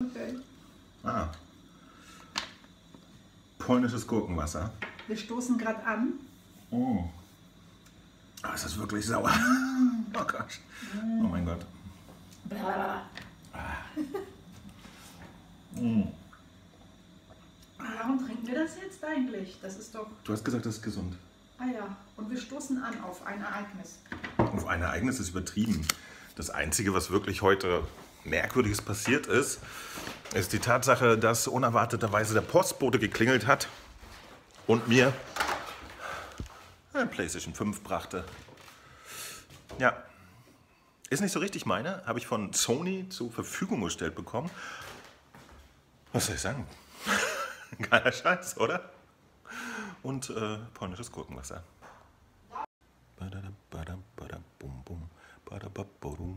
Okay. Ah. Polnisches Gurkenwasser. Wir stoßen gerade an. Oh. Ah, es ist wirklich sauer. Oh Gott. Oh mein Gott. Warum trinken wir das jetzt eigentlich? Das ist doch. Du hast gesagt, das ist gesund. Ah ja. Und wir stoßen an auf ein Ereignis. Auf ein Ereignis ist übertrieben. Das Einzige, was wirklich heute Merkwürdiges passiert ist, ist die Tatsache, dass unerwarteterweise der Postbote geklingelt hat und mir ein PlayStation 5 brachte. Ja. Ist nicht so richtig meine, habe ich von Sony zur Verfügung gestellt bekommen. Was soll ich sagen? Geiler Scheiß, oder? Und äh, polnisches Gurkenwasser. Badadam, badam, badam, bum, bum, badababadum.